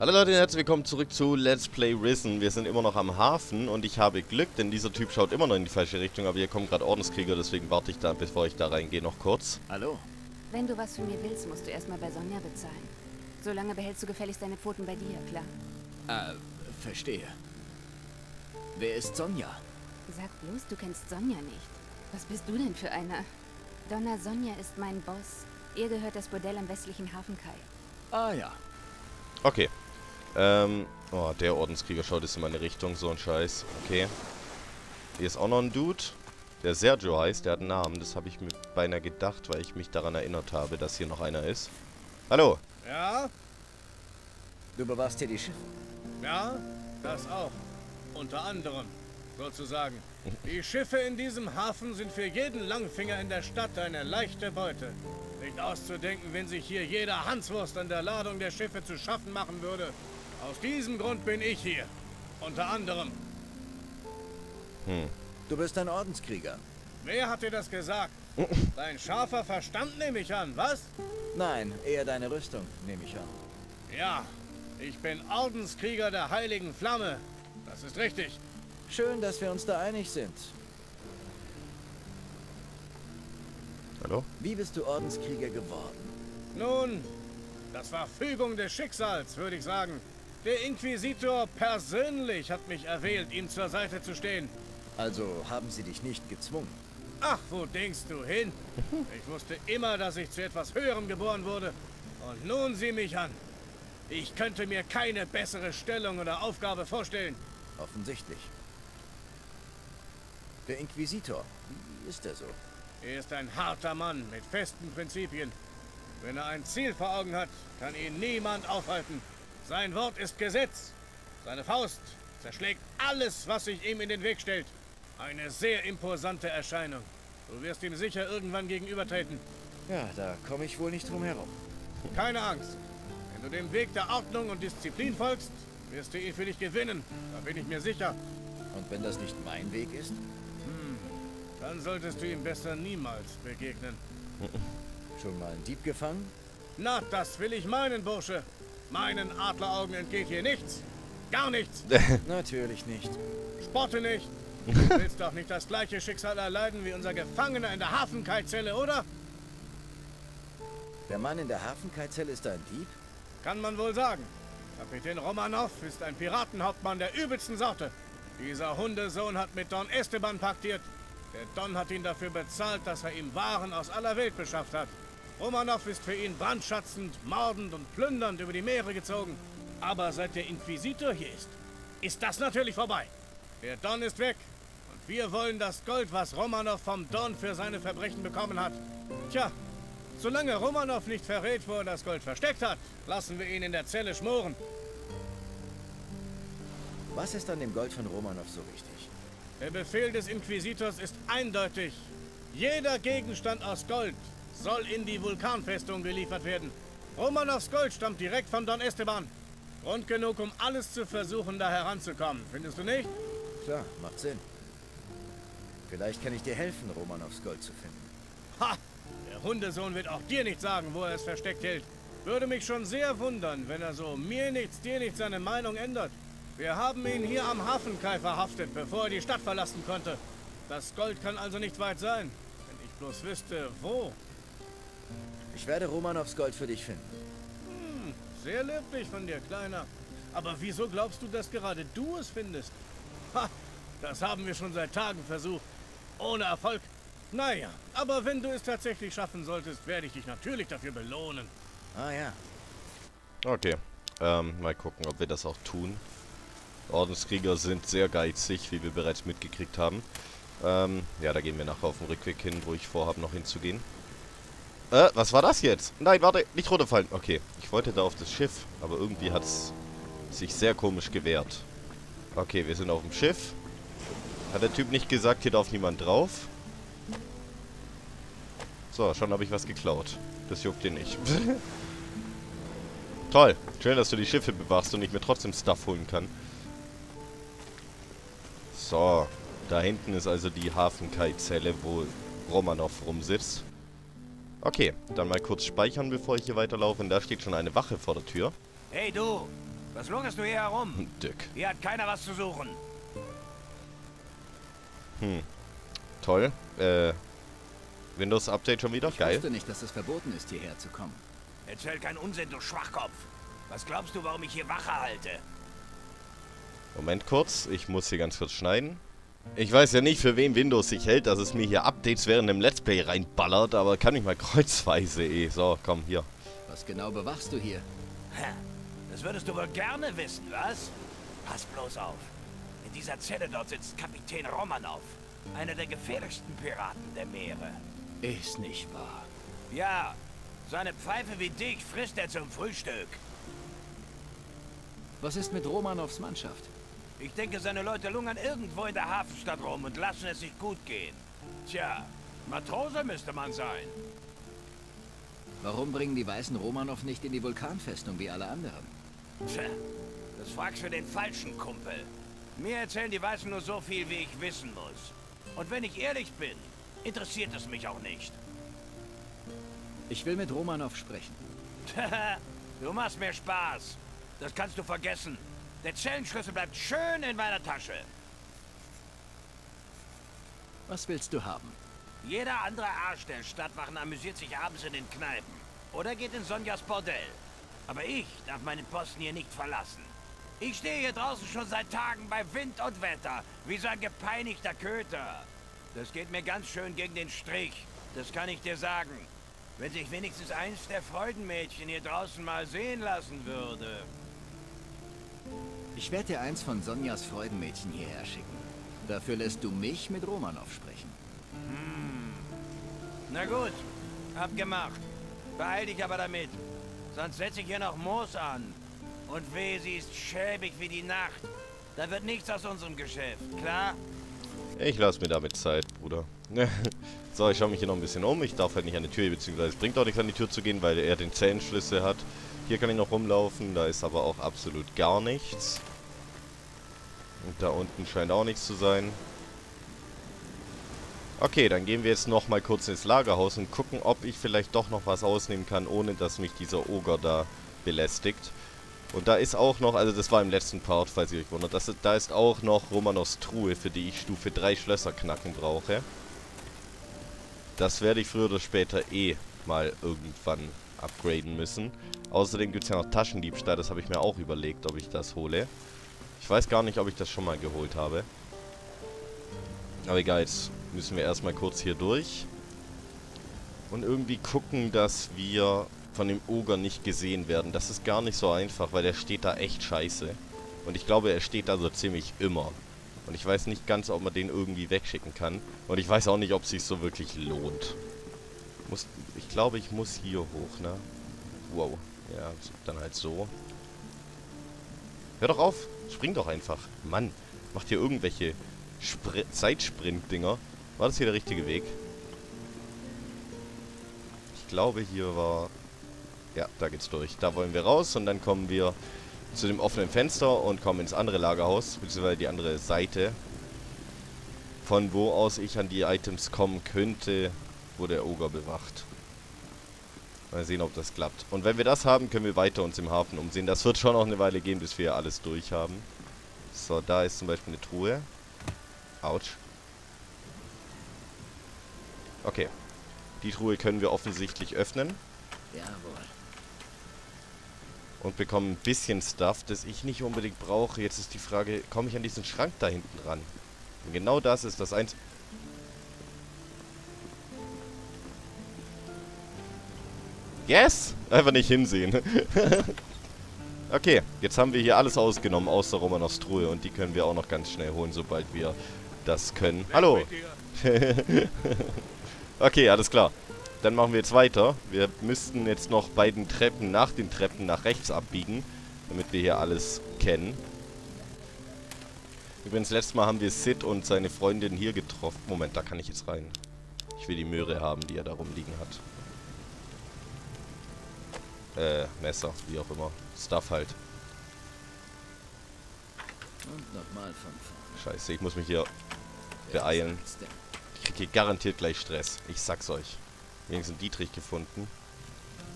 Hallo Leute, herzlich willkommen zurück zu Let's Play Risen. Wir sind immer noch am Hafen und ich habe Glück, denn dieser Typ schaut immer noch in die falsche Richtung, aber hier kommen gerade Ordenskrieger, deswegen warte ich da, bevor ich da reingehe, noch kurz. Hallo. Wenn du was von mir willst, musst du erstmal bei Sonja bezahlen. Solange behältst du gefälligst deine Pfoten bei dir, klar. Äh, verstehe. Wer ist Sonja? Sag bloß, du kennst Sonja nicht. Was bist du denn für einer? Donna Sonja ist mein Boss. Ihr gehört das Bordell am westlichen Hafenkai. Ah ja. Okay. Ähm, oh, der Ordenskrieger schaut jetzt in meine Richtung, so ein Scheiß. Okay. Hier ist auch noch ein Dude, der Sergio heißt, der hat einen Namen. Das habe ich mir beinahe gedacht, weil ich mich daran erinnert habe, dass hier noch einer ist. Hallo. Ja, Du bewachst hier die Schiffe. ja, das auch. Unter anderem, sozusagen. Die Schiffe in diesem Hafen sind für jeden Langfinger in der Stadt eine leichte Beute. Nicht auszudenken, wenn sich hier jeder Hanswurst an der Ladung der Schiffe zu schaffen machen würde. Aus diesem Grund bin ich hier. Unter anderem. Du bist ein Ordenskrieger. Wer hat dir das gesagt? Dein scharfer Verstand nehme ich an, was? Nein, eher deine Rüstung, nehme ich an. Ja, ich bin Ordenskrieger der Heiligen Flamme. Das ist richtig. Schön, dass wir uns da einig sind. Hallo? Wie bist du Ordenskrieger geworden? Nun, das war Fügung des Schicksals, würde ich sagen. Der Inquisitor persönlich hat mich erwählt, ihm zur Seite zu stehen. Also haben sie dich nicht gezwungen. Ach, wo denkst du hin? Ich wusste immer, dass ich zu etwas Höherem geboren wurde. Und nun sieh mich an. Ich könnte mir keine bessere Stellung oder Aufgabe vorstellen. Offensichtlich. Der Inquisitor, wie ist er so? Er ist ein harter Mann mit festen Prinzipien. Wenn er ein Ziel vor Augen hat, kann ihn niemand aufhalten. Sein Wort ist Gesetz. Seine Faust zerschlägt alles, was sich ihm in den Weg stellt. Eine sehr imposante Erscheinung. Du wirst ihm sicher irgendwann gegenübertreten. Ja, da komme ich wohl nicht drum herum. Keine Angst. Wenn du dem Weg der Ordnung und Disziplin folgst, wirst du ihn für dich gewinnen. Da bin ich mir sicher. Und wenn das nicht mein Weg ist? Dann solltest du ihm besser niemals begegnen. Schon mal einen Dieb gefangen? Na, das will ich meinen, Bursche. Meinen Adleraugen entgeht hier nichts. Gar nichts. Natürlich nicht. Spotte nicht. Du willst doch nicht das gleiche Schicksal erleiden wie unser Gefangener in der Hafenkaizelle, oder? Der Mann in der Hafenkeizelle ist ein Dieb? Kann man wohl sagen. Kapitän Romanov ist ein Piratenhauptmann der übelsten Sorte. Dieser Hundesohn hat mit Don Esteban paktiert. Der Don hat ihn dafür bezahlt, dass er ihm Waren aus aller Welt beschafft hat. Romanov ist für ihn brandschatzend, mordend und plündernd über die Meere gezogen. Aber seit der Inquisitor hier ist, ist das natürlich vorbei. Der Don ist weg. Und wir wollen das Gold, was Romanov vom Don für seine Verbrechen bekommen hat. Tja, solange Romanov nicht verrät, wo er das Gold versteckt hat, lassen wir ihn in der Zelle schmoren. Was ist an dem Gold von Romanov so wichtig? Der Befehl des Inquisitors ist eindeutig. Jeder Gegenstand aus Gold soll in die Vulkanfestung geliefert werden. Romanovs Gold stammt direkt von Don Esteban. Grund genug, um alles zu versuchen, da heranzukommen. Findest du nicht? Klar, macht Sinn. Vielleicht kann ich dir helfen, Romanovs Gold zu finden. Ha! Der Hundesohn wird auch dir nicht sagen, wo er es versteckt hält. Würde mich schon sehr wundern, wenn er so mir nichts, dir nichts seine Meinung ändert. Wir haben ihn hier am Hafenkai verhaftet, bevor er die Stadt verlassen konnte. Das Gold kann also nicht weit sein. Wenn ich bloß wüsste, wo. Ich werde Romanovs Gold für dich finden. Hm, sehr löblich von dir, Kleiner. Aber wieso glaubst du, dass gerade du es findest? Ha, das haben wir schon seit Tagen versucht. Ohne Erfolg. Naja, aber wenn du es tatsächlich schaffen solltest, werde ich dich natürlich dafür belohnen. Ah ja, Okay. Ähm, mal gucken, ob wir das auch tun. Ordenskrieger sind sehr geizig, wie wir bereits mitgekriegt haben. Ähm, ja, da gehen wir nachher auf dem Rückweg hin, wo ich vorhabe, noch hinzugehen. Äh, was war das jetzt? Nein, warte, nicht runterfallen. Okay, ich wollte da auf das Schiff, aber irgendwie hat es sich sehr komisch gewehrt. Okay, wir sind auf dem Schiff. Hat der Typ nicht gesagt, hier darf niemand drauf? So, schon habe ich was geklaut. Das juckt dir nicht. Toll. Schön, dass du die Schiffe bewachst und ich mir trotzdem Stuff holen kann. So. Da hinten ist also die Hafenkai-Zelle, wo Romanov rumsitzt. Okay, dann mal kurz speichern, bevor ich hier weiterlaufe. Und da steht schon eine Wache vor der Tür. Hey du, Was lungerst du hier herum? Dick. Hier hat keiner was zu suchen. Hm. Toll. Äh. Windows Update schon wieder? Ich Geil. wusste nicht, dass es verboten ist, hierher zu kommen. Erzähl keinen Unsinn, du Schwachkopf. Was glaubst du, warum ich hier Wache halte? Moment kurz. Ich muss hier ganz kurz schneiden. Ich weiß ja nicht, für wen Windows sich hält, dass es mir hier Updates während dem Let's Play reinballert, aber kann ich mal kreuzweise eh. So, komm, hier. Was genau bewachst du hier? Das würdest du wohl gerne wissen, was? Pass bloß auf. In dieser Zelle dort sitzt Kapitän Romanov. Einer der gefährlichsten Piraten der Meere. Ist nicht wahr. Ja, seine Pfeife wie dich frisst er zum Frühstück. Was ist mit Romanows Mannschaft? Ich denke, seine Leute lungern irgendwo in der Hafenstadt rum und lassen es sich gut gehen. Tja, Matrose müsste man sein. Warum bringen die Weißen Romanov nicht in die Vulkanfestung wie alle anderen? Tja, das fragst du den falschen Kumpel. Mir erzählen die Weißen nur so viel, wie ich wissen muss. Und wenn ich ehrlich bin, interessiert es mich auch nicht. Ich will mit Romanov sprechen. du machst mir Spaß. Das kannst du vergessen. Der Zellenschlüssel bleibt schön in meiner Tasche. Was willst du haben? Jeder andere Arsch der Stadtwachen amüsiert sich abends in den Kneipen. Oder geht in Sonjas Bordell. Aber ich darf meinen Posten hier nicht verlassen. Ich stehe hier draußen schon seit Tagen bei Wind und Wetter, wie so ein gepeinigter Köter. Das geht mir ganz schön gegen den Strich, das kann ich dir sagen. Wenn sich wenigstens eins der Freudenmädchen hier draußen mal sehen lassen würde. Ich werde dir eins von Sonjas Freudenmädchen hierher schicken. Dafür lässt du mich mit Romanov sprechen. Na gut, abgemacht. Beeil dich aber damit. Sonst setze ich hier noch Moos an. Und weh, sie ist schäbig wie die Nacht. Da wird nichts aus unserem Geschäft, klar? Ich lasse mir damit Zeit, Bruder. so, ich schaue mich hier noch ein bisschen um. Ich darf halt nicht an die Tür, beziehungsweise es bringt auch nichts an die Tür zu gehen, weil er den Zellenschlüssel hat. Hier kann ich noch rumlaufen, da ist aber auch absolut gar nichts. Und da unten scheint auch nichts zu sein. Okay, dann gehen wir jetzt noch mal kurz ins Lagerhaus und gucken, ob ich vielleicht doch noch was ausnehmen kann, ohne dass mich dieser Oger da belästigt. Und da ist auch noch, also das war im letzten Part, falls ihr euch wundert, das, da ist auch noch Romanos Truhe, für die ich Stufe 3 Schlösser knacken brauche. Das werde ich früher oder später eh mal irgendwann upgraden müssen. Außerdem gibt es ja noch Taschendiebstahl, das habe ich mir auch überlegt, ob ich das hole. Ich weiß gar nicht, ob ich das schon mal geholt habe. Aber egal, jetzt müssen wir erstmal kurz hier durch. Und irgendwie gucken, dass wir von dem Oger nicht gesehen werden. Das ist gar nicht so einfach, weil der steht da echt scheiße. Und ich glaube, er steht da so ziemlich immer. Und ich weiß nicht ganz, ob man den irgendwie wegschicken kann. Und ich weiß auch nicht, ob es sich so wirklich lohnt. Muss, ich glaube, ich muss hier hoch, ne? Wow. Ja, dann halt so. Hör doch auf. Spring doch einfach. Mann, macht hier irgendwelche Spr Zeitsprint-Dinger. War das hier der richtige Weg? Ich glaube, hier war... Ja, da geht's durch. Da wollen wir raus und dann kommen wir zu dem offenen Fenster und kommen ins andere Lagerhaus, beziehungsweise die andere Seite. Von wo aus ich an die Items kommen könnte, wo der Oger bewacht. Mal sehen, ob das klappt. Und wenn wir das haben, können wir weiter uns im Hafen umsehen. Das wird schon noch eine Weile gehen, bis wir alles durch haben. So, da ist zum Beispiel eine Truhe. Autsch. Okay. Die Truhe können wir offensichtlich öffnen. Jawohl. Und bekommen ein bisschen Stuff, das ich nicht unbedingt brauche. Jetzt ist die Frage, komme ich an diesen Schrank da hinten ran? Und genau das ist das eins... Yes! Einfach nicht hinsehen. okay, jetzt haben wir hier alles ausgenommen, außer Romanos Truhe. Und die können wir auch noch ganz schnell holen, sobald wir das können. Hallo! okay, alles klar. Dann machen wir jetzt weiter. Wir müssten jetzt noch bei den Treppen, nach den Treppen nach rechts abbiegen, damit wir hier alles kennen. Übrigens, letztes Mal haben wir Sid und seine Freundin hier getroffen. Moment, da kann ich jetzt rein. Ich will die Möhre haben, die er da rumliegen hat. Äh, Messer, wie auch immer. Stuff halt. Und nochmal von vorne. Scheiße, ich muss mich hier beeilen. Ich krieg hier garantiert gleich Stress. Ich sag's euch. Wenigstens Dietrich gefunden.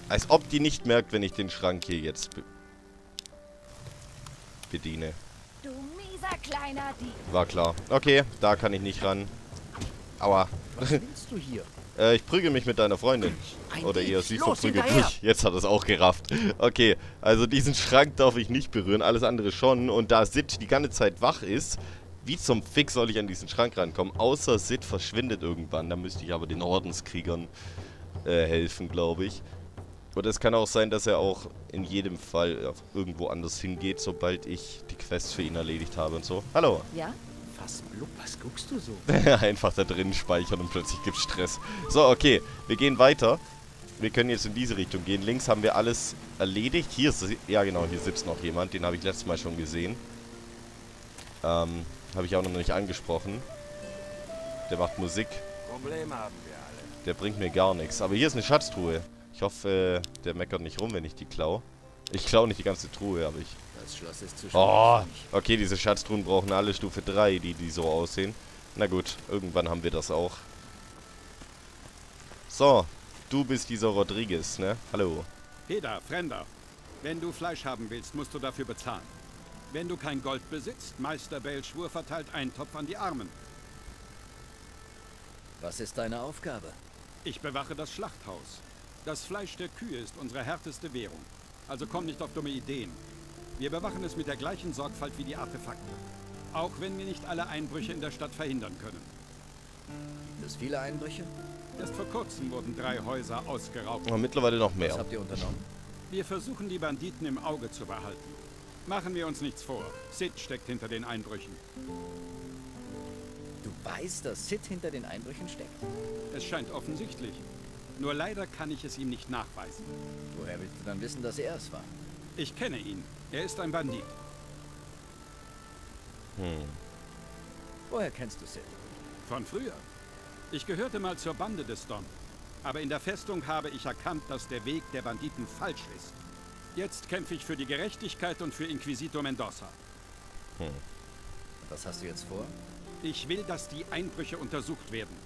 Als ob die nicht merkt, wenn ich den Schrank hier jetzt... be- bediene. Du mieser kleiner Dieb. War klar. Okay, da kann ich nicht ran. Aua. Was willst du hier? Äh, ich prügel mich mit deiner Freundin. Ein Oder eher sie verprügelt mich. Jetzt hat er es auch gerafft. Okay, also diesen Schrank darf ich nicht berühren, alles andere schon. Und da Sid die ganze Zeit wach ist, wie zum Fick soll ich an diesen Schrank rankommen? Außer Sid verschwindet irgendwann. Da müsste ich aber den Ordenskriegern äh, helfen, glaube ich. Oder es kann auch sein, dass er auch in jedem Fall äh, irgendwo anders hingeht, sobald ich die Quest für ihn erledigt habe und so. Hallo. Ja? Was, Blub, was guckst du so? Einfach da drin speichern und plötzlich gibt's Stress. So, okay. Wir gehen weiter. Wir können jetzt in diese Richtung gehen. Links haben wir alles erledigt. Hier ist... Ja, genau. Hier sitzt noch jemand. Den habe ich letztes Mal schon gesehen. Ähm, habe ich auch noch nicht angesprochen. Der macht Musik. Probleme haben wir alle. Der bringt mir gar nichts. Aber hier ist eine Schatztruhe. Ich hoffe, äh, der meckert nicht rum, wenn ich die klau. Ich klau nicht die ganze Truhe, aber ich... Das Schloss ist zu Oh, okay, diese Schatztruhen brauchen alle Stufe 3, die, die so aussehen. Na gut, irgendwann haben wir das auch. So, du bist dieser Rodriguez, ne? Hallo. Peter, Fremder. Wenn du Fleisch haben willst, musst du dafür bezahlen. Wenn du kein Gold besitzt, Meister Belschwur verteilt einen Topf an die Armen. Was ist deine Aufgabe? Ich bewache das Schlachthaus. Das Fleisch der Kühe ist unsere härteste Währung. Also komm nicht auf dumme Ideen. Wir bewachen es mit der gleichen Sorgfalt wie die Artefakte. Auch wenn wir nicht alle Einbrüche in der Stadt verhindern können. Gibt es viele Einbrüche? Erst vor kurzem wurden drei Häuser ausgeraubt. Aber mittlerweile noch Was mehr. habt ihr unternommen? Wir versuchen, die Banditen im Auge zu behalten. Machen wir uns nichts vor. Sid steckt hinter den Einbrüchen. Du weißt, dass Sid hinter den Einbrüchen steckt. Es scheint offensichtlich. Nur leider kann ich es ihm nicht nachweisen. Woher willst du dann wissen, dass er es war? Ich kenne ihn. Er ist ein Bandit. Hm. Woher kennst du Sid? Von früher. Ich gehörte mal zur Bande des Don. Aber in der Festung habe ich erkannt, dass der Weg der Banditen falsch ist. Jetzt kämpfe ich für die Gerechtigkeit und für Inquisitor Mendoza. Was hast du jetzt vor? Ich will, dass die Einbrüche untersucht werden.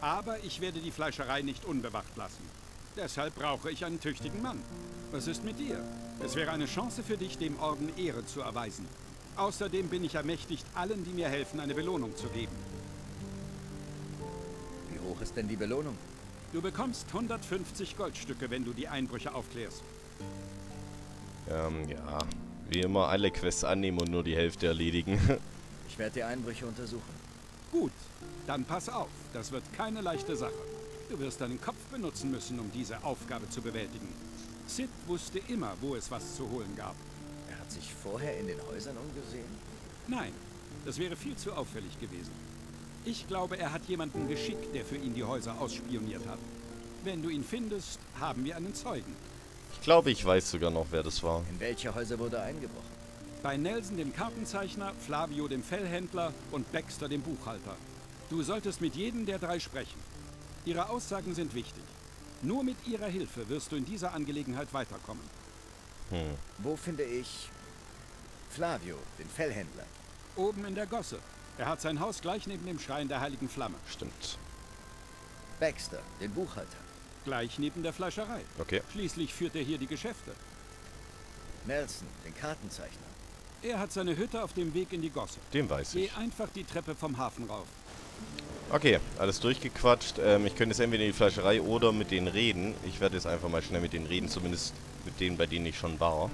Aber ich werde die Fleischerei nicht unbewacht lassen. Deshalb brauche ich einen tüchtigen Mann. Was ist mit dir? Es wäre eine Chance für dich, dem Orden Ehre zu erweisen. Außerdem bin ich ermächtigt, allen, die mir helfen, eine Belohnung zu geben. Wie hoch ist denn die Belohnung? Du bekommst 150 Goldstücke, wenn du die Einbrüche aufklärst. Ähm, ja. Wie immer alle Quests annehmen und nur die Hälfte erledigen. Ich werde die Einbrüche untersuchen. Gut, dann pass auf. Das wird keine leichte Sache. Du wirst deinen Kopf benutzen müssen, um diese Aufgabe zu bewältigen. Sid wusste immer, wo es was zu holen gab. Er hat sich vorher in den Häusern umgesehen? Nein, das wäre viel zu auffällig gewesen. Ich glaube, er hat jemanden geschickt, der für ihn die Häuser ausspioniert hat. Wenn du ihn findest, haben wir einen Zeugen. ich glaube, ich weiß sogar noch, wer das war. In welche Häuser wurde eingebrochen? Bei Nelson dem Kartenzeichner, Flavio dem Fellhändler und Baxter dem Buchhalter. Du solltest mit jedem der drei sprechen. Ihre Aussagen sind wichtig. Nur mit ihrer Hilfe wirst du in dieser Angelegenheit weiterkommen. Hm. Wo finde ich Flavio, den Fellhändler? Oben in der Gosse. Er hat sein Haus gleich neben dem Schrein der Heiligen Flamme. Stimmt. Baxter, den Buchhalter. Gleich neben der Fleischerei. Okay. Schließlich führt er hier die Geschäfte. Nelson, den Kartenzeichner. Er hat seine Hütte auf dem Weg in die Gosse. Den weiß Geh ich. einfach die Treppe vom Hafen rauf. Okay, alles durchgequatscht. Ähm, ich könnte jetzt entweder in die Fleischerei oder mit denen reden. Ich werde jetzt einfach mal schnell mit denen reden, zumindest mit denen, bei denen ich schon war.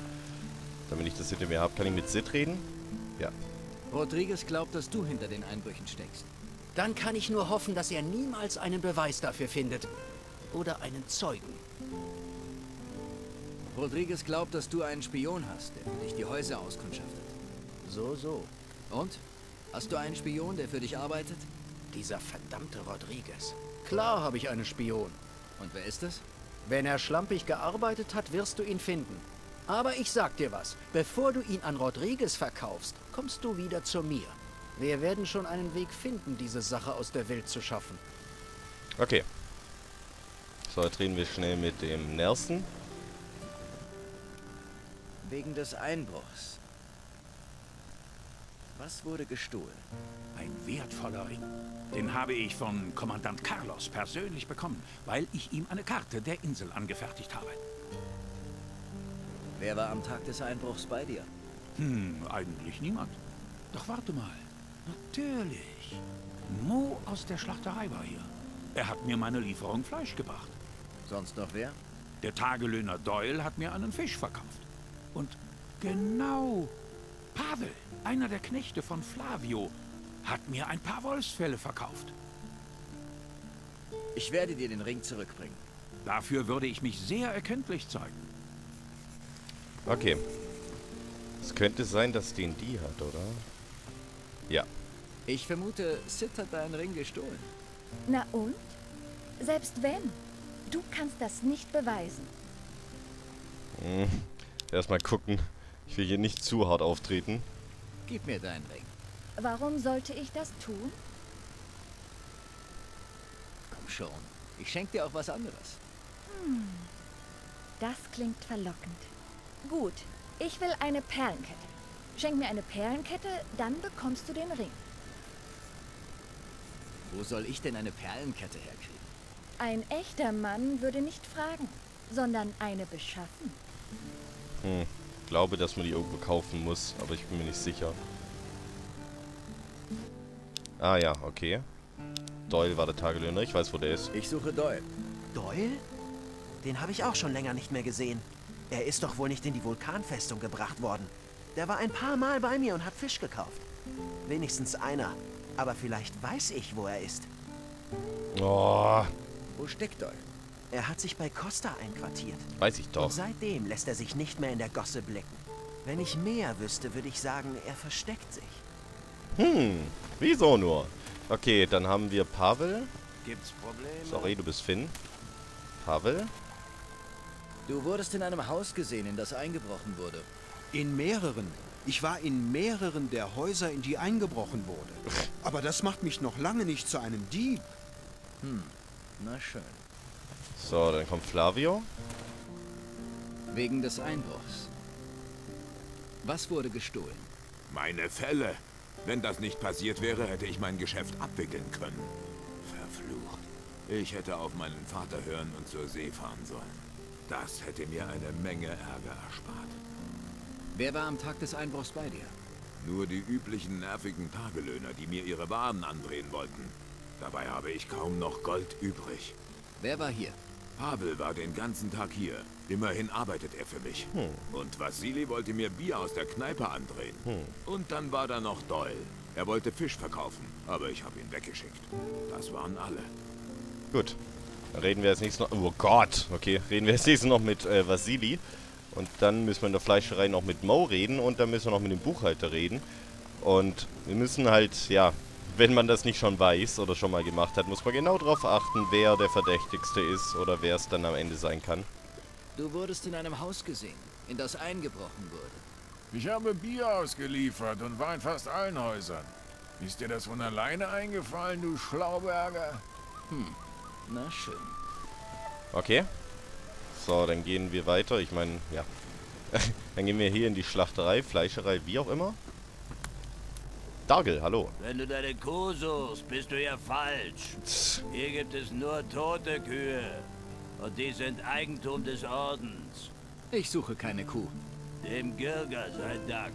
Damit ich das hinter mir habe. Kann ich mit Sid reden? Ja. Rodriguez glaubt, dass du hinter den Einbrüchen steckst. Dann kann ich nur hoffen, dass er niemals einen Beweis dafür findet. Oder einen Zeugen. Rodriguez glaubt, dass du einen Spion hast, der für dich die Häuser auskundschaftet. So, so. Und? Hast du einen Spion, der für dich arbeitet? Dieser verdammte Rodriguez. Klar habe ich einen Spion. Und wer ist es? Wenn er schlampig gearbeitet hat, wirst du ihn finden. Aber ich sag dir was. Bevor du ihn an Rodriguez verkaufst, kommst du wieder zu mir. Wir werden schon einen Weg finden, diese Sache aus der Welt zu schaffen. Okay. So, jetzt reden wir schnell mit dem Nelson. Wegen des Einbruchs. Was wurde gestohlen? Ein wertvoller Ring. Den habe ich von Kommandant Carlos persönlich bekommen, weil ich ihm eine Karte der Insel angefertigt habe. Wer war am Tag des Einbruchs bei dir? Hm, eigentlich niemand. Doch warte mal. Natürlich. Mo aus der Schlachterei war hier. Er hat mir meine Lieferung Fleisch gebracht. Sonst noch wer? Der Tagelöhner Doyle hat mir einen Fisch verkauft. Und genau, Pavel, einer der Knechte von Flavio, hat mir ein paar Wolfsfelle verkauft. Ich werde dir den Ring zurückbringen. Dafür würde ich mich sehr erkenntlich zeigen. Okay. Es könnte sein, dass den die hat, oder? Ja. Ich vermute, Sid hat deinen Ring gestohlen. Na und? Selbst wenn. Du kannst das nicht beweisen. Hm. Erstmal gucken. Ich will hier nicht zu hart auftreten. Gib mir deinen Ring. Warum sollte ich das tun? Komm schon. Ich schenke dir auch was anderes. Hm. Das klingt verlockend. Gut, ich will eine Perlenkette. Schenk mir eine Perlenkette, dann bekommst du den Ring. Wo soll ich denn eine Perlenkette herkriegen? Ein echter Mann würde nicht fragen, sondern eine beschaffen. Hm. Glaube, dass man die irgendwo kaufen muss, aber ich bin mir nicht sicher. Ah ja, okay. Doyle war der Tagelöhner. Ich weiß, wo der ist. Ich suche Doyle. Doyle? Den habe ich auch schon länger nicht mehr gesehen. Er ist doch wohl nicht in die Vulkanfestung gebracht worden. Der war ein paar Mal bei mir und hat Fisch gekauft. Wenigstens einer. Aber vielleicht weiß ich, wo er ist. Oh, Wo steckt Doyle? Er hat sich bei Costa einquartiert. weiß ich Und doch. seitdem lässt er sich nicht mehr in der Gosse blicken. Wenn ich mehr wüsste, würde ich sagen, er versteckt sich. Hm, wieso nur? Okay, dann haben wir Pavel. Gibt's Probleme? Sorry, du bist Finn. Pavel. Du wurdest in einem Haus gesehen, in das eingebrochen wurde. In mehreren. Ich war in mehreren der Häuser, in die eingebrochen wurde. Aber das macht mich noch lange nicht zu einem Dieb. Hm, na schön. So, dann kommt Flavio. Wegen des Einbruchs. Was wurde gestohlen? Meine Fälle. Wenn das nicht passiert wäre, hätte ich mein Geschäft abwickeln können. Verflucht. Ich hätte auf meinen Vater hören und zur See fahren sollen. Das hätte mir eine Menge Ärger erspart. Wer war am Tag des Einbruchs bei dir? Nur die üblichen nervigen Tagelöhner, die mir ihre Waren andrehen wollten. Dabei habe ich kaum noch Gold übrig. Wer war hier? Pavel war den ganzen Tag hier. Immerhin arbeitet er für mich. Hm. Und Vasili wollte mir Bier aus der Kneipe andrehen. Hm. Und dann war da noch Doyle. Er wollte Fisch verkaufen, aber ich habe ihn weggeschickt. Das waren alle. Gut. Dann reden wir jetzt nächstes noch... Oh Gott. Okay, reden wir jetzt nächstes noch mit äh, Vasili. Und dann müssen wir in der Fleischerei noch mit Mo reden. Und dann müssen wir noch mit dem Buchhalter reden. Und wir müssen halt, ja... Wenn man das nicht schon weiß oder schon mal gemacht hat, muss man genau darauf achten, wer der Verdächtigste ist oder wer es dann am Ende sein kann. Du wurdest in einem Haus gesehen, in das eingebrochen wurde. Ich habe Bier ausgeliefert und war in fast allen Häusern. Ist dir das von alleine eingefallen, du Schlauberger? Hm, na schön. Okay. So, dann gehen wir weiter. Ich meine, ja. dann gehen wir hier in die Schlachterei, Fleischerei, wie auch immer. Dargel, hallo. Wenn du deine Kuh suchst, bist du ja falsch. Hier gibt es nur tote Kühe. Und die sind Eigentum des Ordens. Ich suche keine Kuh. Dem Girger sei Dank.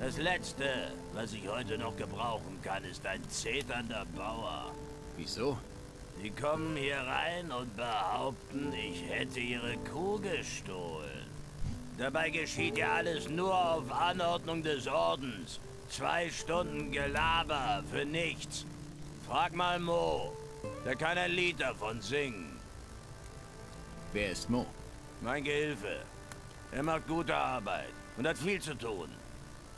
Das Letzte, was ich heute noch gebrauchen kann, ist ein zeternder Bauer. Wieso? Die kommen hier rein und behaupten, ich hätte ihre Kuh gestohlen. Dabei geschieht ja alles nur auf Anordnung des Ordens. Zwei Stunden Gelaber für nichts. Frag mal Mo. Der kann ein Lied davon singen. Wer ist Mo? Mein Gehilfe. Er macht gute Arbeit und hat viel zu tun.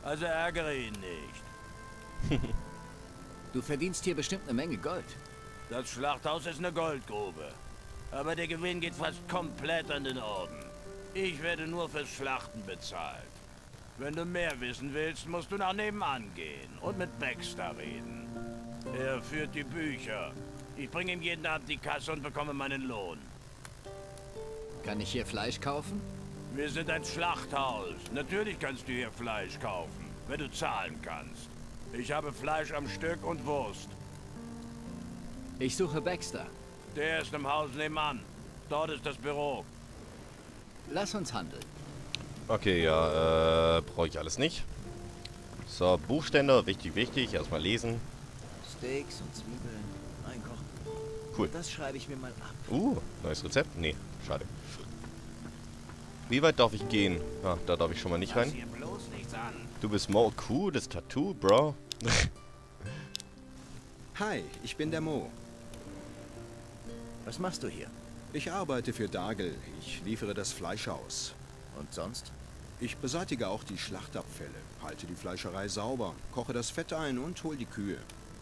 Also ärgere ihn nicht. Du verdienst hier bestimmt eine Menge Gold. Das Schlachthaus ist eine Goldgrube. Aber der Gewinn geht fast komplett an den Orden. Ich werde nur fürs Schlachten bezahlt. Wenn du mehr wissen willst, musst du nach nebenan gehen und mit Baxter reden. Er führt die Bücher. Ich bringe ihm jeden Abend die Kasse und bekomme meinen Lohn. Kann ich hier Fleisch kaufen? Wir sind ein Schlachthaus. Natürlich kannst du hier Fleisch kaufen, wenn du zahlen kannst. Ich habe Fleisch am Stück und Wurst. Ich suche Baxter. Der ist im Haus nebenan. Dort ist das Büro. Lass uns handeln. Okay, ja, äh, brauche ich alles nicht. So, Buchständer, wichtig, wichtig. Erstmal lesen. Steaks und Zwiebeln, einkochen. Cool. Das schreibe ich mir mal ab. Uh, neues Rezept? Nee, schade. Wie weit darf ich gehen? Ah, da darf ich schon mal nicht rein. Du bist Mo. Cool, das Tattoo, Bro. Hi, ich bin der Mo. Was machst du hier? Ich arbeite für Dagel. Ich liefere das Fleisch aus. Und sonst? Ich beseitige auch die Schlachtabfälle, halte die Fleischerei sauber, koche das Fett ein und hol die Kühe.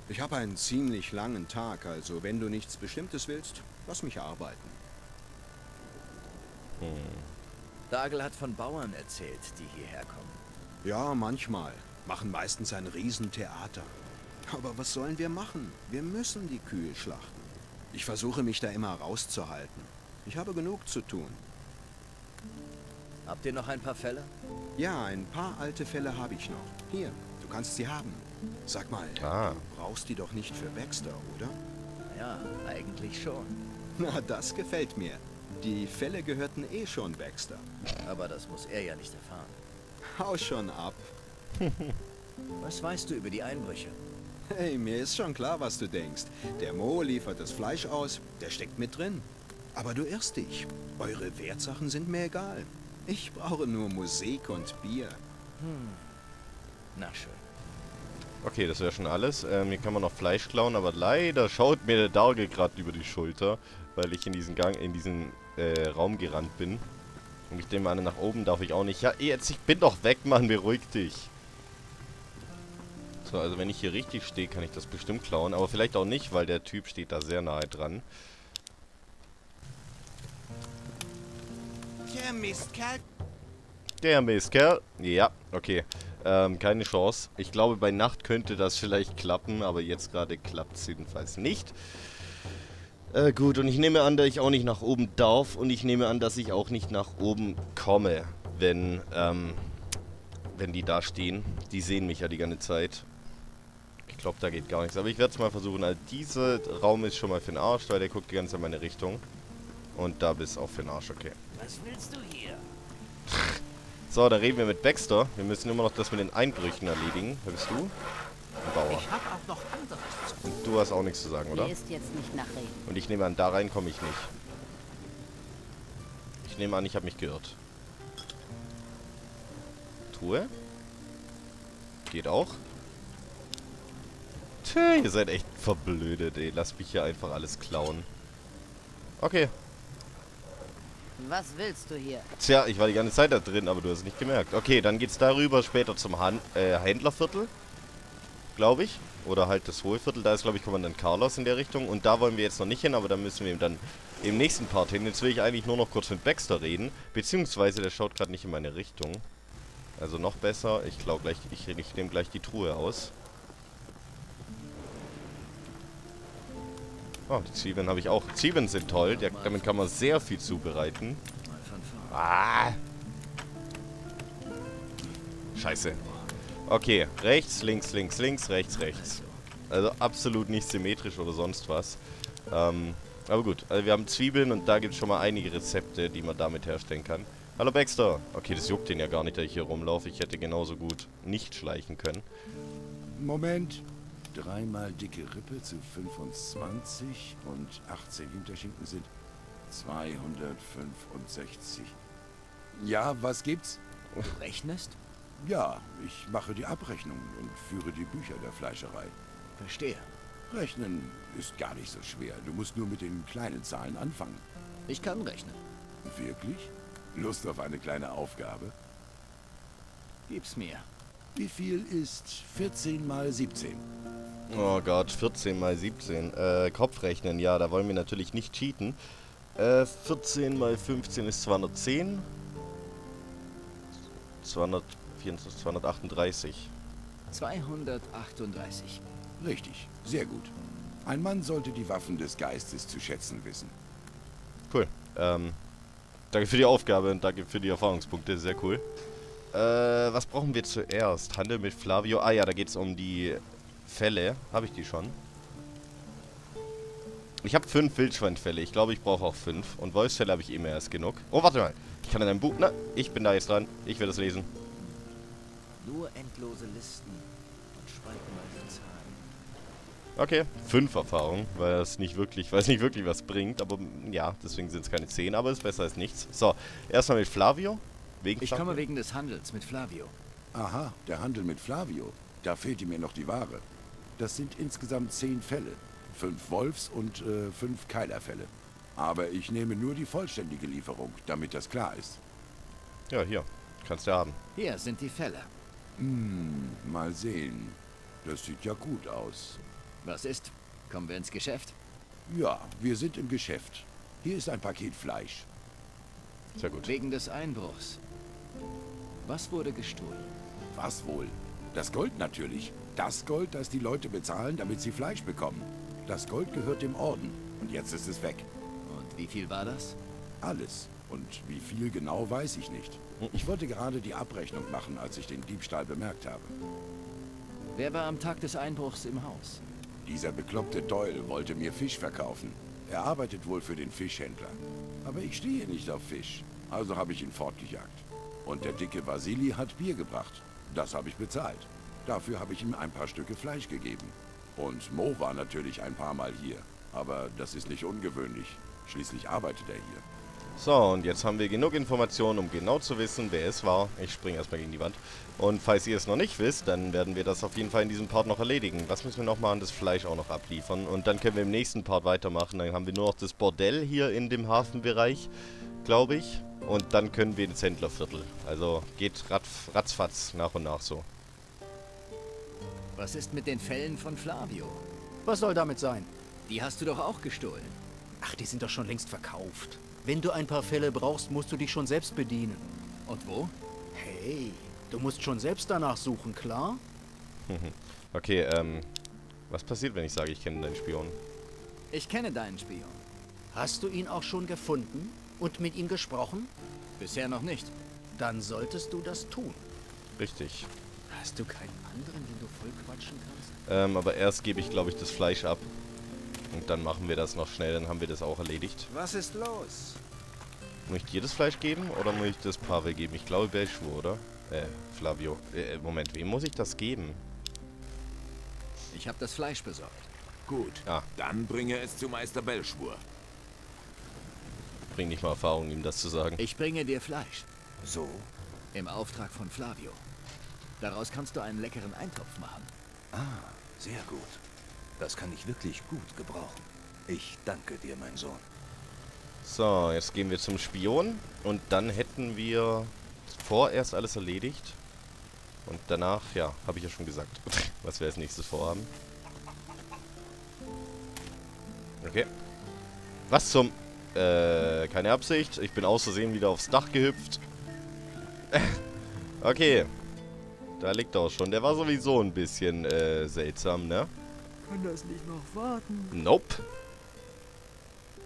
Ich habe einen ziemlich langen Tag, also wenn du nichts Bestimmtes willst, lass mich arbeiten. Hm. Dagel hat von Bauern erzählt, die hierher kommen. Ja, manchmal. Machen meistens ein Riesentheater. Aber was sollen wir machen? Wir müssen die Kühe schlachten. Ich versuche mich da immer rauszuhalten. Ich habe genug zu tun. Habt ihr noch ein paar Fälle? Ja, ein paar alte Fälle habe ich noch. Hier, du kannst sie haben. Sag mal, ah. du brauchst die doch nicht für Baxter, oder? Ja, eigentlich schon. Na, das gefällt mir. Die Fälle gehörten eh schon Baxter. Aber das muss er ja nicht erfahren. Hau schon ab. Was weißt du über die Einbrüche? Hey, mir ist schon klar, was du denkst. Der Mo liefert das Fleisch aus, der steckt mit drin. Aber du irrst dich. Eure Wertsachen sind mir egal. Ich brauche nur Musik und Bier. Hm. Na schön. Okay, das wäre schon alles. Ähm, hier kann man noch Fleisch klauen, aber leider schaut mir der Dargel gerade über die Schulter, weil ich in diesen Gang, in diesen äh, Raum gerannt bin. Und ich denke mal, nach oben darf ich auch nicht. Ja, jetzt, ich bin doch weg, Mann, beruhig dich. So, also wenn ich hier richtig stehe, kann ich das bestimmt klauen. Aber vielleicht auch nicht, weil der Typ steht da sehr nahe dran. Der Mistkerl. Der Mistkerl. Ja, okay. Ähm, keine Chance. Ich glaube, bei Nacht könnte das vielleicht klappen, aber jetzt gerade klappt es jedenfalls nicht. Äh, gut, und ich nehme an, dass ich auch nicht nach oben darf und ich nehme an, dass ich auch nicht nach oben komme, wenn, ähm, wenn die da stehen. Die sehen mich ja die ganze Zeit. Ich glaube, da geht gar nichts. Aber ich werde es mal versuchen. Also dieser Raum ist schon mal für den Arsch, weil der guckt die ganze Zeit in meine Richtung. Und da bist auch für den Arsch, okay. Was willst du hier? So, da reden wir mit Baxter. Wir müssen immer noch das mit den Einbrüchen erledigen. Wer bist du? Ein Bauer. Ich habe auch noch anderes zu Und du hast auch nichts zu sagen, oder? Ist jetzt nicht nachreden. Und ich nehme an, da rein komme ich nicht. Ich nehme an, ich habe mich geirrt. Truhe? Geht auch. Tja, ihr seid echt verblödet, ey. Lasst mich hier einfach alles klauen. Okay. Was willst du hier? Tja, ich war die ganze Zeit da drin, aber du hast es nicht gemerkt. Okay, dann geht's darüber später zum Han äh, Händlerviertel. Glaube ich. Oder halt das Hohlviertel. Da ist, glaube ich, Kommandant Carlos in der Richtung. Und da wollen wir jetzt noch nicht hin, aber da müssen wir dann im nächsten Part hin. Jetzt will ich eigentlich nur noch kurz mit Baxter reden. Beziehungsweise, der schaut gerade nicht in meine Richtung. Also noch besser. Ich glaube gleich, ich, ich nehme gleich die Truhe aus. Oh, die Zwiebeln habe ich auch. Zwiebeln sind toll. Der, damit kann man sehr viel zubereiten. Ah! Scheiße. Okay, rechts, links, links, links, rechts, rechts. Also absolut nicht symmetrisch oder sonst was. Ähm, aber gut, also wir haben Zwiebeln und da gibt es schon mal einige Rezepte, die man damit herstellen kann. Hallo Baxter. Okay, das juckt den ja gar nicht, dass ich hier rumlaufe. Ich hätte genauso gut nicht schleichen können. Moment. Dreimal dicke Rippe zu 25 und 18 Hinterschinken sind 265. Ja, was gibt's? Rechnest? Ja, ich mache die Abrechnung und führe die Bücher der Fleischerei. Verstehe. Rechnen ist gar nicht so schwer. Du musst nur mit den kleinen Zahlen anfangen. Ich kann rechnen. Wirklich? Lust auf eine kleine Aufgabe? Gib's mir. Wie viel ist 14 mal 17? Oh Gott, 14 mal 17. Äh, Kopfrechnen, ja, da wollen wir natürlich nicht cheaten. Äh, 14 mal 15 ist 210. 224, 238. 238. Richtig, sehr gut. Ein Mann sollte die Waffen des Geistes zu schätzen wissen. Cool. Ähm, danke für die Aufgabe und danke für die Erfahrungspunkte, sehr cool. Äh, was brauchen wir zuerst? Handel mit Flavio. Ah ja, da geht es um die Fälle. Habe ich die schon? Ich habe fünf Wildschweinfälle. Ich glaube, ich brauche auch fünf. Und Wolfsfälle habe ich mehr als genug. Oh, warte mal. Ich kann in einem Buch... Na, ich bin da jetzt dran. Ich werde es lesen. Nur endlose Listen und spaltenweise Zahlen. Okay, fünf Erfahrungen, weil es nicht wirklich, weil es nicht wirklich was bringt. Aber ja, deswegen sind es keine zehn, aber es ist besser als nichts. So, erstmal mit Flavio. Wegen ich komme wegen des Handels mit Flavio. Aha, der Handel mit Flavio. Da fehlt mir noch die Ware. Das sind insgesamt zehn Fälle. Fünf Wolfs- und äh, fünf Keilerfälle. Aber ich nehme nur die vollständige Lieferung, damit das klar ist. Ja, hier. Kannst du haben. Hier sind die Fälle. Hm, mal sehen. Das sieht ja gut aus. Was ist? Kommen wir ins Geschäft? Ja, wir sind im Geschäft. Hier ist ein Paket Fleisch. Sehr gut. Wegen des Einbruchs. Was wurde gestohlen? Was wohl? Das Gold natürlich. Das Gold, das die Leute bezahlen, damit sie Fleisch bekommen. Das Gold gehört dem Orden. Und jetzt ist es weg. Und wie viel war das? Alles. Und wie viel genau, weiß ich nicht. Ich wollte gerade die Abrechnung machen, als ich den Diebstahl bemerkt habe. Wer war am Tag des Einbruchs im Haus? Dieser bekloppte Doyle wollte mir Fisch verkaufen. Er arbeitet wohl für den Fischhändler. Aber ich stehe nicht auf Fisch. Also habe ich ihn fortgejagt. Und der dicke Vasili hat Bier gebracht. Das habe ich bezahlt. Dafür habe ich ihm ein paar Stücke Fleisch gegeben. Und Mo war natürlich ein paar Mal hier. Aber das ist nicht ungewöhnlich. Schließlich arbeitet er hier. So, und jetzt haben wir genug Informationen, um genau zu wissen, wer es war. Ich springe erstmal gegen die Wand. Und falls ihr es noch nicht wisst, dann werden wir das auf jeden Fall in diesem Part noch erledigen. Was müssen wir noch machen? Das Fleisch auch noch abliefern. Und dann können wir im nächsten Part weitermachen. Dann haben wir nur noch das Bordell hier in dem Hafenbereich, glaube ich. Und dann können wir ins Händlerviertel. Also geht ratzfatz nach und nach so. Was ist mit den Fällen von Flavio? Was soll damit sein? Die hast du doch auch gestohlen. Ach, die sind doch schon längst verkauft. Wenn du ein paar Fälle brauchst, musst du dich schon selbst bedienen. Und wo? Hey, du musst schon selbst danach suchen, klar? okay, ähm, was passiert, wenn ich sage, ich kenne deinen Spion? Ich kenne deinen Spion. Hast du ihn auch schon gefunden und mit ihm gesprochen? Bisher noch nicht. Dann solltest du das tun. Richtig. Hast du keinen anderen, den du voll quatschen kannst? Ähm, aber erst gebe ich, glaube ich, das Fleisch ab. Und dann machen wir das noch schnell, dann haben wir das auch erledigt. Was ist los? Muss ich dir das Fleisch geben oder muss ich das Pavel geben? Ich glaube Belschwur, oder? Äh, Flavio. Äh, Moment, wem muss ich das geben? Ich habe das Fleisch besorgt. Gut, ah. dann bringe es zu Meister Belschwur. Bring nicht mal Erfahrung, ihm das zu sagen. Ich bringe dir Fleisch. So? Im Auftrag von Flavio. Daraus kannst du einen leckeren Eintopf machen. Ah, sehr gut. Das kann ich wirklich gut gebrauchen. Ich danke dir, mein Sohn. So, jetzt gehen wir zum Spion. Und dann hätten wir vorerst alles erledigt. Und danach, ja, habe ich ja schon gesagt, was wir als nächstes vorhaben. Okay. Was zum... Äh, keine Absicht. Ich bin aus Versehen wieder aufs Dach gehüpft. okay. Da liegt er auch schon. Der war sowieso ein bisschen äh, seltsam, ne? Kann das nicht noch warten? Nope.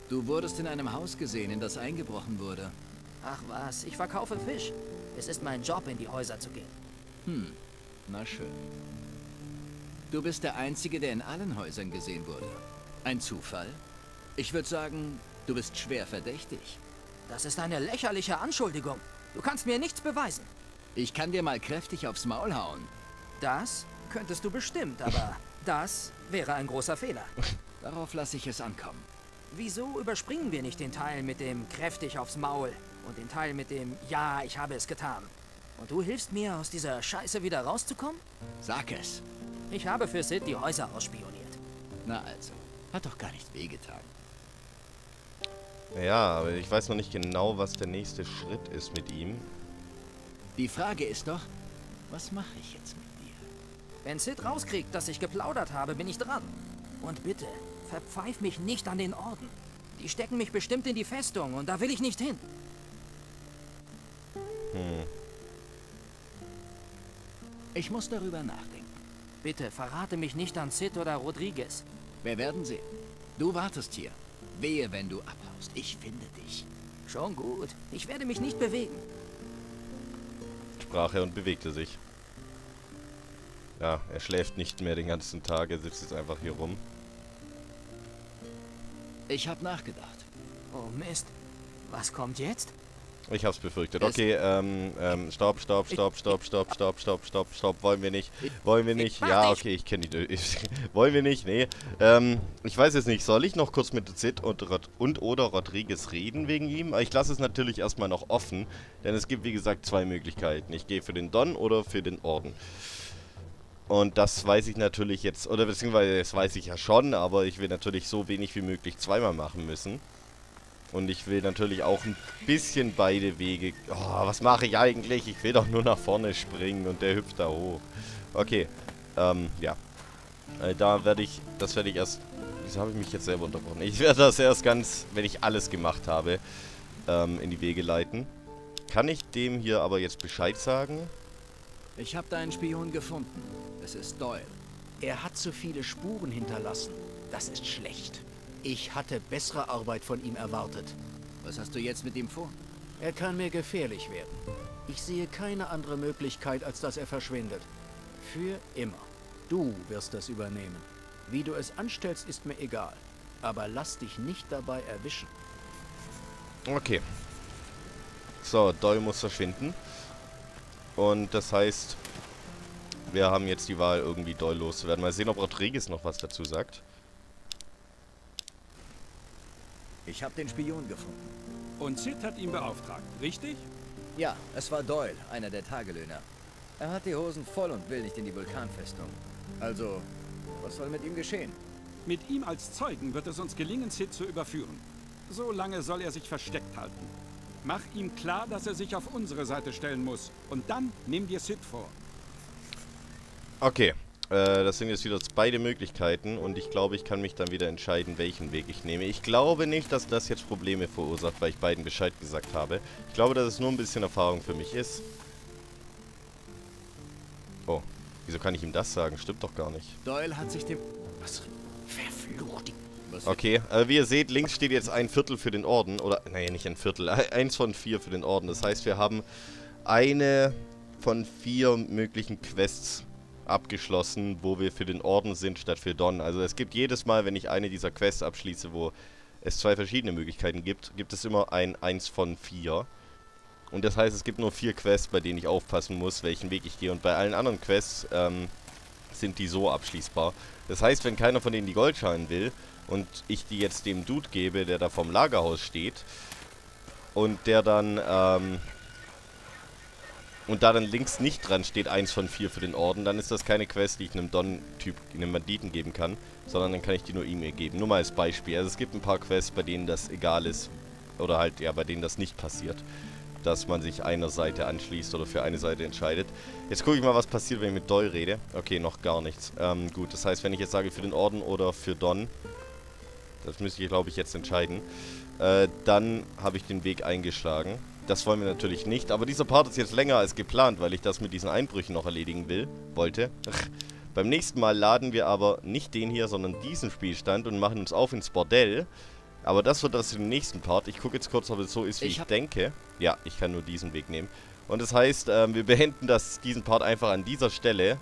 Du wurdest in einem Haus gesehen, in das eingebrochen wurde. Ach was, ich verkaufe Fisch. Es ist mein Job, in die Häuser zu gehen. Hm, na schön. Du bist der Einzige, der in allen Häusern gesehen wurde. Ein Zufall? Ich würde sagen, du bist schwer verdächtig. Das ist eine lächerliche Anschuldigung. Du kannst mir nichts beweisen. Ich kann dir mal kräftig aufs Maul hauen. Das könntest du bestimmt, aber das wäre ein großer Fehler. Darauf lasse ich es ankommen. Wieso überspringen wir nicht den Teil mit dem kräftig aufs Maul und den Teil mit dem Ja, ich habe es getan? Und du hilfst mir, aus dieser Scheiße wieder rauszukommen? Sag es. Ich habe für Sid die Häuser ausspioniert. Na also, hat doch gar nicht wehgetan. Ja, aber ich weiß noch nicht genau, was der nächste Schritt ist mit ihm. Die Frage ist doch, was mache ich jetzt mit dir? Wenn Sid rauskriegt, dass ich geplaudert habe, bin ich dran. Und bitte, verpfeif mich nicht an den Orden. Die stecken mich bestimmt in die Festung und da will ich nicht hin. Hm. Ich muss darüber nachdenken. Bitte, verrate mich nicht an Sid oder Rodriguez. Wir werden sehen. Du wartest hier. Wehe, wenn du abhaust. Ich finde dich. Schon gut. Ich werde mich nicht bewegen sprach er und bewegte sich. Ja, er schläft nicht mehr den ganzen Tag, er sitzt jetzt einfach hier rum. Ich habe nachgedacht. Oh Mist. Was kommt jetzt? Ich hab's befürchtet. Okay, ähm, ähm, stopp, stopp, stopp, stopp, stopp, stopp, stopp, stopp, stopp. Wollen wir nicht. Wollen wir nicht. Ja, okay, ich kenne die. Ich, wollen wir nicht, nee. Ähm, ich weiß jetzt nicht. Soll ich noch kurz mit Zid und, Rod und oder Rodriguez reden wegen ihm? Ich lasse es natürlich erstmal noch offen, denn es gibt, wie gesagt, zwei Möglichkeiten. Ich gehe für den Don oder für den Orden. Und das weiß ich natürlich jetzt, oder beziehungsweise das weiß ich ja schon, aber ich will natürlich so wenig wie möglich zweimal machen müssen. Und ich will natürlich auch ein bisschen beide Wege... Oh, was mache ich eigentlich? Ich will doch nur nach vorne springen und der hüpft da hoch. Okay, ähm, ja. Äh, da werde ich... Das werde ich erst... Wieso habe ich mich jetzt selber unterbrochen? Ich werde das erst ganz, wenn ich alles gemacht habe, ähm, in die Wege leiten. Kann ich dem hier aber jetzt Bescheid sagen? Ich habe da einen Spion gefunden. Es ist Doyle. Er hat zu viele Spuren hinterlassen. Das ist schlecht. Ich hatte bessere Arbeit von ihm erwartet. Was hast du jetzt mit ihm vor? Er kann mir gefährlich werden. Ich sehe keine andere Möglichkeit, als dass er verschwindet. Für immer. Du wirst das übernehmen. Wie du es anstellst, ist mir egal. Aber lass dich nicht dabei erwischen. Okay. So, Doyle muss verschwinden. Und das heißt, wir haben jetzt die Wahl, irgendwie Doyle loszuwerden. Mal sehen, ob Rodriguez noch was dazu sagt. Ich habe den Spion gefunden. Und Sid hat ihn beauftragt, richtig? Ja, es war Doyle, einer der Tagelöhner. Er hat die Hosen voll und will nicht in die Vulkanfestung. Also, was soll mit ihm geschehen? Mit ihm als Zeugen wird es uns gelingen, Sid zu überführen. So lange soll er sich versteckt halten. Mach ihm klar, dass er sich auf unsere Seite stellen muss. Und dann nimm dir Sid vor. Okay. Äh, das sind jetzt wieder beide Möglichkeiten und ich glaube, ich kann mich dann wieder entscheiden, welchen Weg ich nehme. Ich glaube nicht, dass das jetzt Probleme verursacht, weil ich beiden Bescheid gesagt habe. Ich glaube, dass es nur ein bisschen Erfahrung für mich ist. Oh, wieso kann ich ihm das sagen? Stimmt doch gar nicht. Doyle hat sich dem... Was? Verflucht. Was Okay, äh, wie ihr seht, links steht jetzt ein Viertel für den Orden. Oder, nee, nicht ein Viertel. Eins von vier für den Orden. Das heißt, wir haben eine von vier möglichen Quests abgeschlossen, wo wir für den Orden sind statt für Don. Also es gibt jedes Mal, wenn ich eine dieser Quests abschließe, wo es zwei verschiedene Möglichkeiten gibt, gibt es immer ein Eins von vier. Und das heißt, es gibt nur vier Quests, bei denen ich aufpassen muss, welchen Weg ich gehe. Und bei allen anderen Quests ähm, sind die so abschließbar. Das heißt, wenn keiner von denen die Goldschalen will und ich die jetzt dem Dude gebe, der da vom Lagerhaus steht und der dann, ähm, und da dann links nicht dran steht, eins von vier für den Orden, dann ist das keine Quest, die ich einem Don-Typ, einem Banditen geben kann, sondern dann kann ich die nur ihm geben. Nur mal als Beispiel. Also es gibt ein paar Quests, bei denen das egal ist, oder halt, ja, bei denen das nicht passiert dass man sich einer Seite anschließt oder für eine Seite entscheidet. Jetzt gucke ich mal, was passiert, wenn ich mit Doyle rede. Okay, noch gar nichts. Ähm, gut, das heißt, wenn ich jetzt sage für den Orden oder für Don, das müsste ich, glaube ich, jetzt entscheiden, äh, dann habe ich den Weg eingeschlagen. Das wollen wir natürlich nicht, aber dieser Part ist jetzt länger als geplant, weil ich das mit diesen Einbrüchen noch erledigen will, wollte. Beim nächsten Mal laden wir aber nicht den hier, sondern diesen Spielstand und machen uns auf ins Bordell. Aber das wird das im nächsten Part. Ich gucke jetzt kurz, ob es so ist, wie ich, Ich denke. Ja, ich kann nur diesen Weg nehmen. Und das heißt, ähm, wir beenden das, diesen Part einfach an dieser Stelle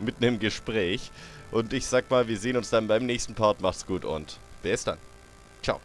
mit einem Gespräch. Und ich sag mal, wir sehen uns dann beim nächsten Part. Macht's gut und bis dann. Ciao.